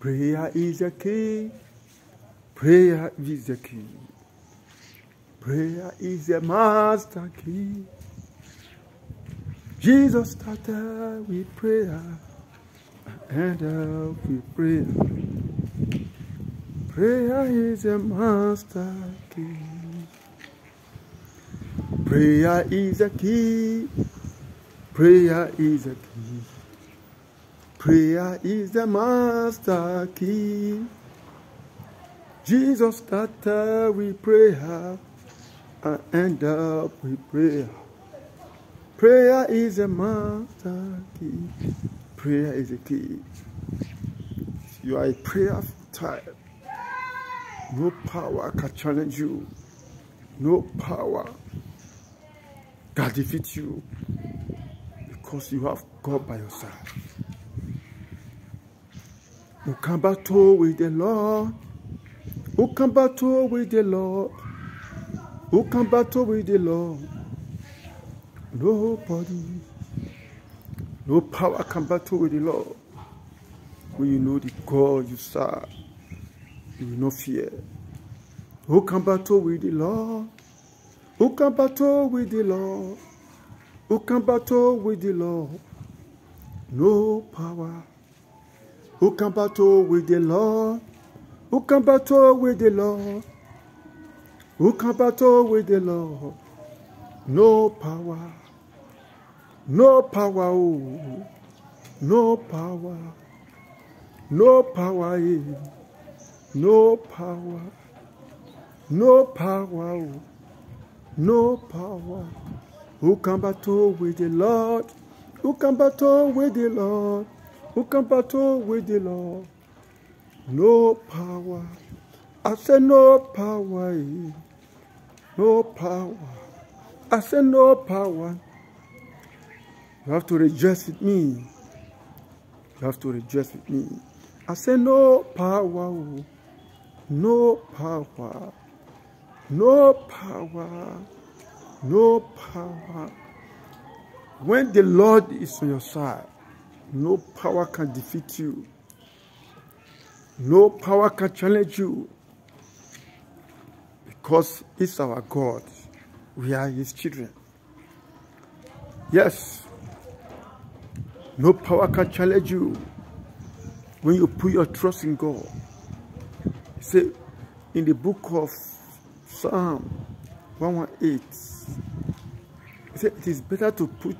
Prayer is the key. Prayer is the key. Prayer is the master key. Jesus started with prayer and up with prayer. Prayer is the master key. Prayer is the key. Prayer is the key. Prayer is the master key. Jesus started with prayer and end up with prayer. Prayer is the master key. Prayer is the key. You are a prayer type, no power can challenge you. No power can defeat you because you have God by your side. Who can battle with the Lord? Who can battle with the Lord? Who can battle with the Lord? Nobody. No power can battle with the Lord. When you know the God you serve, you will fear. Who can battle with the Lord? Who can battle with the Lord? Who can battle with the Lord? No power. Who can battle with the Lord? Who can battle with the Lord? Who can battle with the Lord? No power. No power. Oh. No power. No power. eh. No power. No power. oh. No power. Who can battle with the Lord? Who can battle with the Lord? Who can battle with the Lord? No power. I say no power. No power. I say no power. You have to rejoice with me. You have to rejoice with me. I say no power. No power. No power. No power. When the Lord is on your side, no power can defeat you. No power can challenge you. Because it's our God. We are His children. Yes. No power can challenge you when you put your trust in God. Said in the book of Psalm 118, he said it is better to put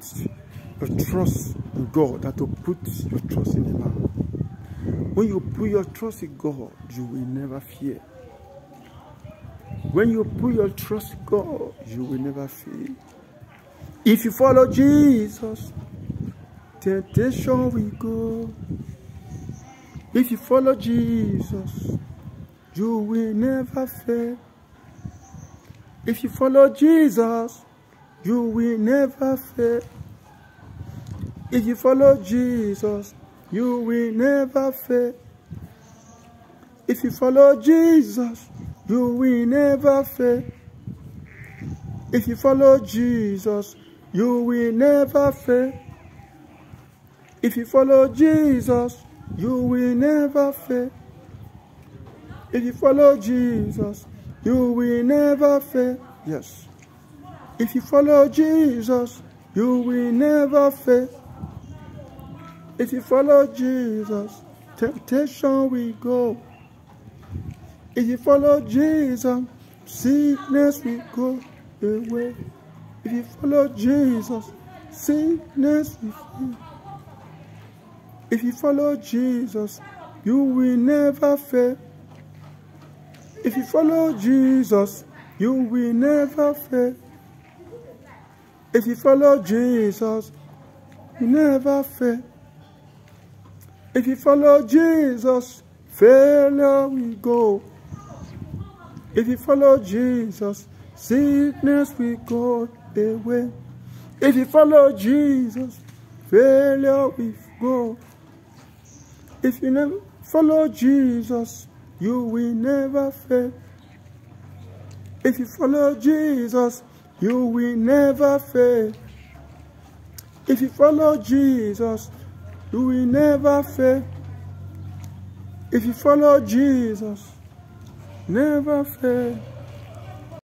your trust in God than to put your trust in a man. When you put your trust in God, you will never fear. When you put your trust in God, you will never fear. If you follow Jesus, temptation will go. If you follow Jesus, you will never fail. If you follow Jesus, you will never fail. If you follow Jesus, you will never fail. If you follow Jesus, you will never fail. If you follow Jesus, you will never fail. If you follow Jesus, you will never fail. If you follow Jesus, you will never fail. Yes. If you follow Jesus, you will never fail. If you follow Jesus, temptation will go. If you follow Jesus, sickness will go away. If you follow Jesus, sickness will flee. If you follow Jesus, you will never fail. If you follow Jesus, you will never fail. If you follow Jesus, you never fail. If you follow Jesus, failure will go. If you follow Jesus, sickness will go away. If you follow Jesus, failure will go. If you never follow Jesus, you will never fail. If you follow Jesus, you will never fail. If you follow Jesus, you will never fail. If you follow Jesus, never fail.